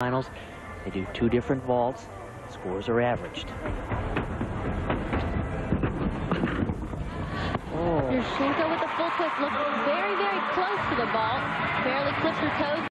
finals. They do two different vaults. Scores are averaged. Oh. Yurchenko with a full twist looks very, very close to the ball. Barely clips her toes.